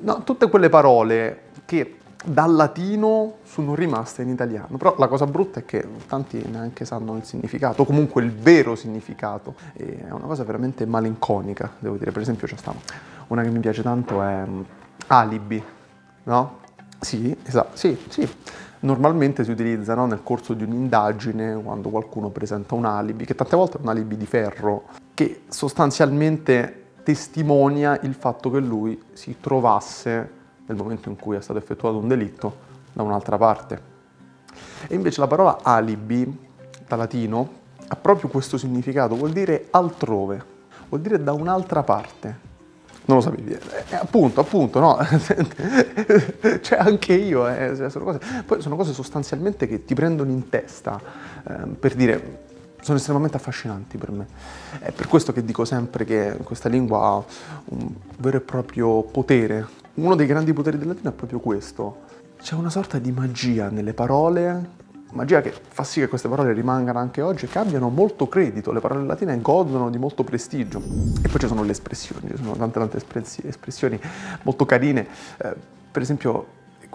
No, tutte quelle parole che dal latino sono rimaste in italiano, però la cosa brutta è che tanti neanche sanno il significato, o comunque il vero significato, e è una cosa veramente malinconica, devo dire, per esempio c'è stata una che mi piace tanto è mm, alibi, no? Sì, esatto, sì, sì. Normalmente si utilizza no, nel corso di un'indagine quando qualcuno presenta un alibi, che tante volte è un alibi di ferro, che sostanzialmente testimonia il fatto che lui si trovasse nel momento in cui è stato effettuato un delitto da un'altra parte. E invece la parola alibi, da latino, ha proprio questo significato, vuol dire altrove, vuol dire da un'altra parte. Non lo sapevi? Eh, eh, appunto, appunto, no? cioè anche io, eh, sono cose, poi sono cose sostanzialmente che ti prendono in testa, eh, per dire, sono estremamente affascinanti per me. È per questo che dico sempre che questa lingua ha un vero e proprio potere. Uno dei grandi poteri del latino è proprio questo. C'è una sorta di magia nelle parole, magia che fa sì che queste parole rimangano anche oggi e che abbiano molto credito. Le parole latine godono di molto prestigio. E poi ci sono le espressioni, ci sono tante tante espressioni molto carine. Eh, per esempio,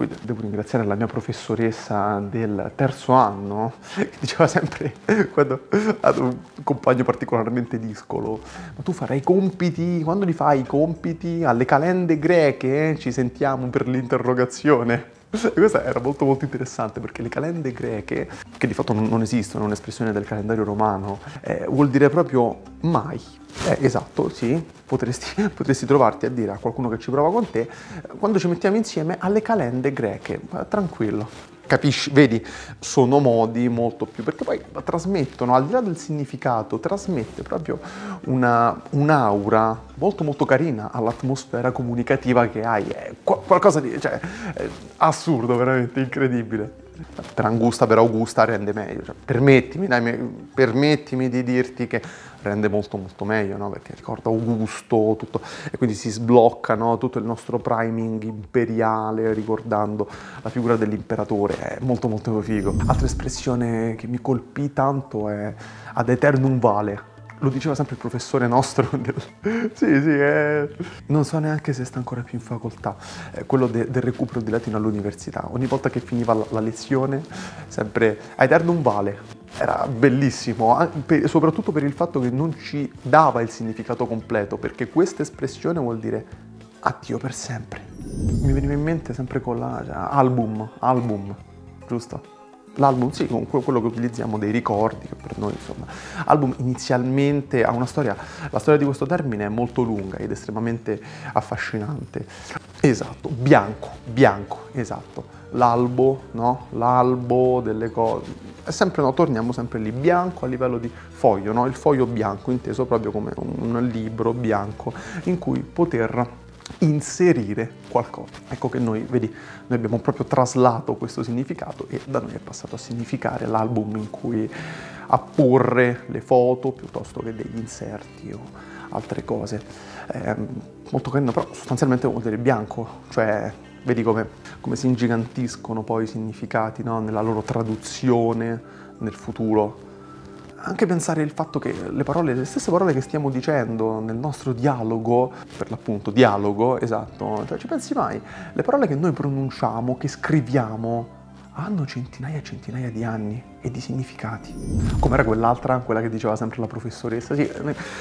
qui devo ringraziare la mia professoressa del terzo anno, che diceva sempre, quando ad un compagno particolarmente discolo, ma tu farai i compiti, quando li fai i compiti? Alle calende greche ci sentiamo per l'interrogazione. Questa era molto molto interessante perché le calende greche, che di fatto non, esistono, è un'espressione del calendario romano, eh, vuol dire proprio mai. Eh, esatto, sì, potresti, potresti, trovarti a dire a qualcuno che ci prova con te, quando ci mettiamo insieme alle calende greche, tranquillo. Capisci? Vedi, sono modi molto più, perché poi trasmettono, al di là del significato, trasmette proprio una, un'aura molto molto carina all'atmosfera comunicativa che hai. È qualcosa di cioè, assurdo, veramente incredibile. Per Angusta, per Augusta rende meglio. Cioè, permettimi, dai, permettimi di dirti che rende molto molto meglio, no? perché ricorda Augusto, tutto, e quindi si sblocca no? tutto il nostro priming imperiale ricordando la figura dell'imperatore, è molto molto figo. Altra espressione che mi colpì tanto è ad eternum vale, lo diceva sempre il professore nostro. Del... sì, sì, è... non so neanche se sta ancora più in facoltà, è quello de- del recupero di latino all'università. Ogni volta che finiva la, la lezione, sempre Aeternum Vale. Era bellissimo, soprattutto per il fatto che non ci dava il significato completo, perché questa espressione vuol dire addio per sempre. Mi veniva in mente sempre con la cioè, album, album, giusto? L'album, sì, comunque quello che utilizziamo dei ricordi, che per noi insomma. Album inizialmente ha una storia, la storia di questo termine è molto lunga ed estremamente affascinante. Esatto, bianco, bianco, esatto. L'albo, no? L'albo delle cose. È sempre, no, torniamo sempre lì, bianco a livello di foglio, no? Il foglio bianco, inteso proprio come un libro bianco in cui poter inserire qualcosa. Ecco che noi, vedi, noi abbiamo proprio traslato questo significato e da noi è passato a significare l'album in cui apporre le foto piuttosto che degli inserti o altre cose. Eh, molto carino, però sostanzialmente vuol dire bianco, cioè vedi come, come si ingigantiscono poi i significati no? nella loro traduzione nel futuro anche pensare il fatto che le parole, le stesse parole che stiamo dicendo nel nostro dialogo, per l'appunto dialogo, esatto, cioè ci pensi mai? Le parole che noi pronunciamo, che scriviamo, hanno centinaia e centinaia di anni e di significati. Com'era quell'altra, quella che diceva sempre la professoressa? Sì,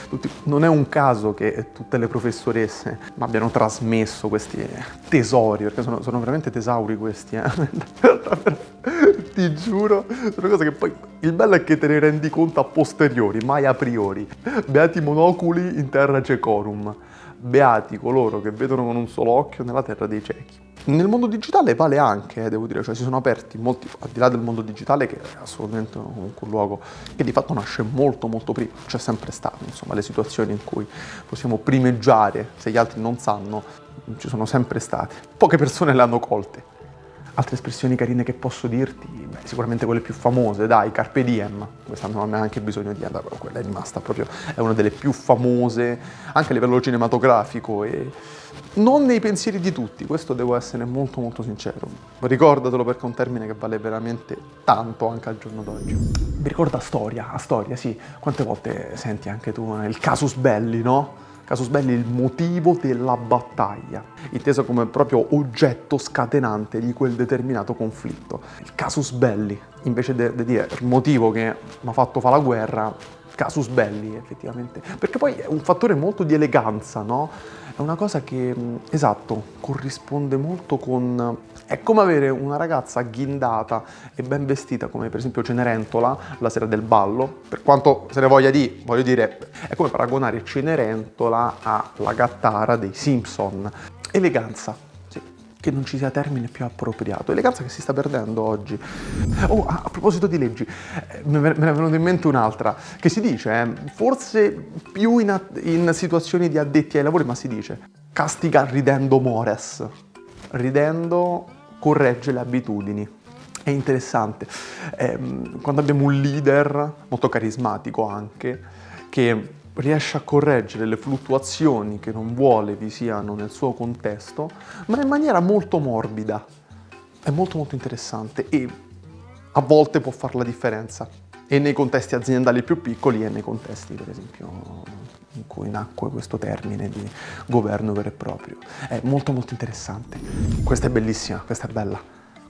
tutti, non è un caso che tutte le professoresse abbiano trasmesso questi tesori, perché sono, sono veramente tesauri questi, eh? ti giuro, sono cose che poi il bello è che te ne rendi conto a posteriori, mai a priori. Beati monoculi in terra cecorum. Beati coloro che vedono con un solo occhio nella terra dei ciechi. Nel mondo digitale vale anche, eh, devo dire, cioè si sono aperti molti, al di là del mondo digitale che è assolutamente un luogo che di fatto nasce molto molto prima, c'è sempre stato, insomma, le situazioni in cui possiamo primeggiare se gli altri non sanno, ci sono sempre state. Poche persone le hanno colte. Altre espressioni carine che posso dirti, beh, sicuramente quelle più famose, dai, Carpe Diem, questa non ha neanche bisogno di andare, quella è rimasta proprio, è una delle più famose, anche a livello cinematografico e non nei pensieri di tutti, questo devo essere molto molto sincero. Ricordatelo perché è un termine che vale veramente tanto anche al giorno d'oggi. Mi ricorda storia, a storia, sì. Quante volte senti anche tu il casus belli, no? Casus belli il motivo della battaglia, inteso come proprio oggetto scatenante di quel determinato conflitto. Il casus belli, invece di dire il motivo che mi ha fatto fare la guerra, casus belli effettivamente, perché poi è un fattore molto di eleganza, no? È una cosa che, esatto, corrisponde molto con... È come avere una ragazza ghindata e ben vestita, come per esempio Cenerentola, la sera del ballo, per quanto se ne voglia di, voglio dire, è come paragonare Cenerentola alla gattara dei Simpson. Eleganza, che non ci sia termine più appropriato. Eleganza che si sta perdendo oggi. Oh, a, a proposito di leggi, eh, me ne è venuta in mente un'altra, che si dice, eh, forse più in, in, situazioni di addetti ai lavori, ma si dice, castiga ridendo mores. Ridendo corregge le abitudini. È interessante. Eh, quando abbiamo un leader, molto carismatico anche, che riesce a correggere le fluttuazioni che non vuole vi siano nel suo contesto, ma in maniera molto morbida. È molto molto interessante e a volte può fare la differenza. E nei contesti aziendali più piccoli e nei contesti, per esempio, in cui nacque questo termine di governo vero e proprio. È molto molto interessante. Questa è bellissima, questa è bella.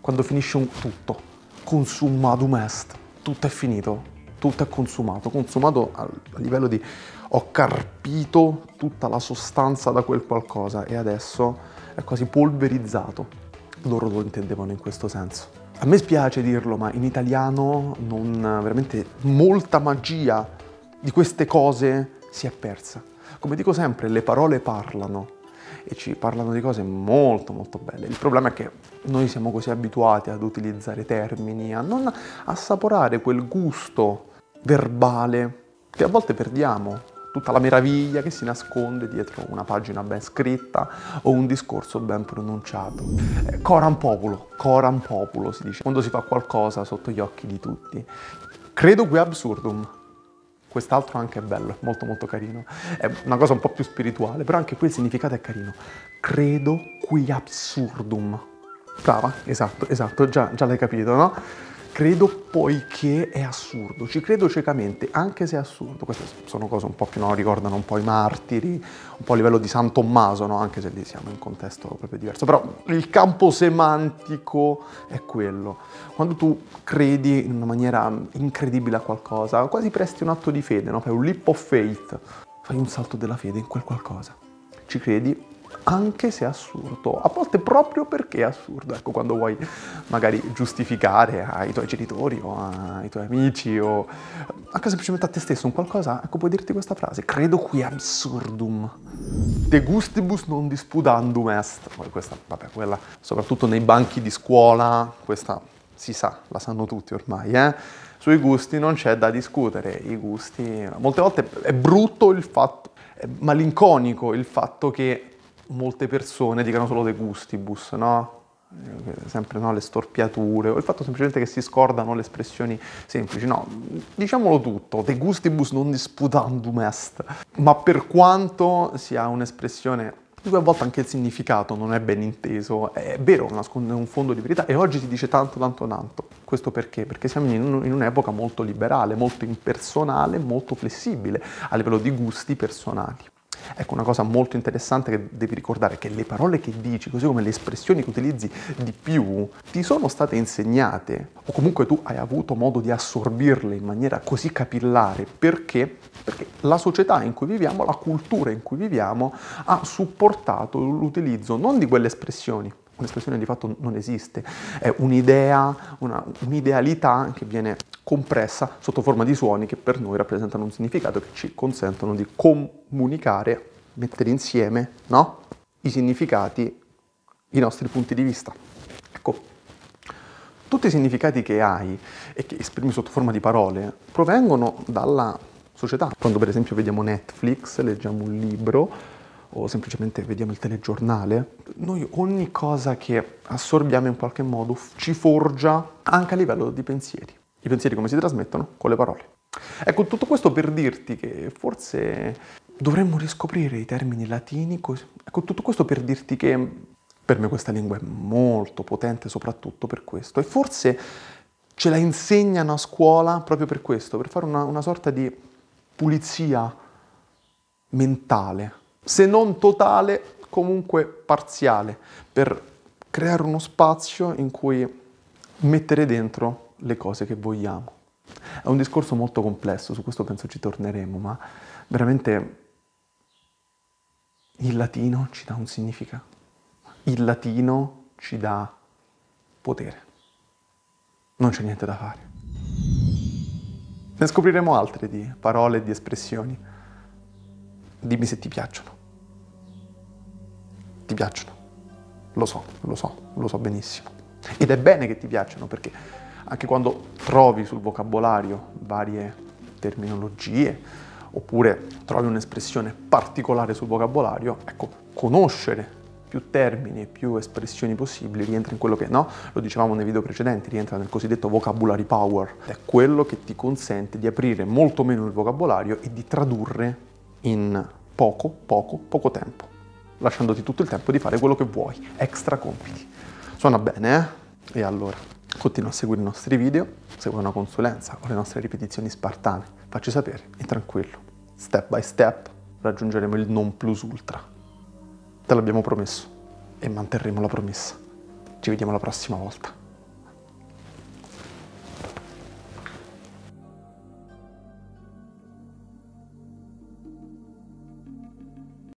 Quando finisce un tutto, consumatum est, tutto è finito, tutto è consumato, consumato a livello di ho carpito tutta la sostanza da quel qualcosa e adesso è quasi polverizzato. Loro lo intendevano in questo senso. A me spiace dirlo, ma in italiano non, veramente molta magia di queste cose si è persa. Come dico sempre, le parole parlano e ci parlano di cose molto molto belle. Il problema è che noi siamo così abituati ad utilizzare termini, a non assaporare quel gusto verbale che a volte perdiamo tutta la meraviglia che si nasconde dietro una pagina ben scritta o un discorso ben pronunciato. Eh, coram populo, coram populo si dice, quando si fa qualcosa sotto gli occhi di tutti. Credo qui absurdum. Quest'altro anche è bello, molto molto carino. È una cosa un po' più spirituale, però anche qui il significato è carino. Credo qui absurdum. Brava, esatto, esatto, già, già l'hai capito, no? Credo poiché è assurdo, ci credo ciecamente, anche se è assurdo. Queste sono cose un po' che no, ricordano un po' i martiri, un po' a livello di San Tommaso, no? anche se lì siamo in un contesto proprio diverso. Però il campo semantico è quello. Quando tu credi in una maniera incredibile a qualcosa, quasi presti un atto di fede, no? fai un leap of faith, fai un salto della fede in quel qualcosa. Ci credi anche se assurdo, a volte proprio perché è assurdo, ecco, quando vuoi magari giustificare ai tuoi genitori o ai tuoi amici o anche semplicemente a te stesso un qualcosa, ecco, puoi dirti questa frase, credo qui absurdum, de gustibus non disputandum est, poi questa, vabbè, quella, soprattutto nei banchi di scuola, questa si sa, la sanno tutti ormai, eh? Sui gusti non c'è da discutere, i gusti, molte volte è brutto il fatto, è malinconico il fatto che molte persone dicano solo de gustibus, no? Eh, sempre no, le storpiature, o il fatto semplicemente che si scordano le espressioni semplici, no, diciamolo tutto, de gustibus non disputandum est, ma per quanto sia un'espressione di cui a volte anche il significato non è ben inteso, è vero, nasconde un fondo di verità e oggi si dice tanto, tanto, tanto. Questo perché? Perché siamo in, in un'epoca molto liberale, molto impersonale, molto flessibile a livello di gusti personali. Ecco, una cosa molto interessante che devi ricordare che le parole che dici, così come le espressioni che utilizzi di più, ti sono state insegnate o comunque tu hai avuto modo di assorbirle in maniera così capillare perché? Perché la società in cui viviamo, la cultura in cui viviamo ha supportato l'utilizzo non di quelle espressioni, un'espressione di fatto non esiste, è un'idea, una, un'idealità che viene compressa sotto forma di suoni che per noi rappresentano un significato che ci consentono di comunicare, mettere insieme no? i significati, i nostri punti di vista. Ecco, tutti i significati che hai e che esprimi sotto forma di parole provengono dalla società. Quando per esempio vediamo Netflix, leggiamo un libro o semplicemente vediamo il telegiornale, noi ogni cosa che assorbiamo in qualche modo ci forgia anche a livello di pensieri. I pensieri come si trasmettono? Con le parole. Ecco, tutto questo per dirti che forse dovremmo riscoprire i termini latini. Così. Ecco, tutto questo per dirti che per me questa lingua è molto potente soprattutto per questo. E forse ce la insegnano a scuola proprio per questo, per fare una, una sorta di pulizia mentale se non totale, comunque parziale, per creare uno spazio in cui mettere dentro le cose che vogliamo. È un discorso molto complesso, su questo penso ci torneremo, ma veramente il latino ci dà un significato. Il latino ci dà potere. Non c'è niente da fare. Ne scopriremo altre di parole e di espressioni. Dimmi se ti piacciono. Ti piacciono. Lo so, lo so, lo so benissimo. Ed è bene che ti piacciono perché anche quando trovi sul vocabolario varie terminologie oppure trovi un'espressione particolare sul vocabolario, ecco, conoscere più termini e più espressioni possibili rientra in quello che, no? Lo dicevamo nei video precedenti, rientra nel cosiddetto vocabulary power. È quello che ti consente di aprire molto meno il vocabolario e di tradurre in poco, poco, poco tempo, lasciandoti tutto il tempo di fare quello che vuoi, extra compiti. Suona bene, eh? E allora, continua a seguire i nostri video, segui una consulenza o le nostre ripetizioni spartane, facci sapere e tranquillo, step by step raggiungeremo il non plus ultra. Te l'abbiamo promesso e manterremo la promessa. Ci vediamo la prossima volta.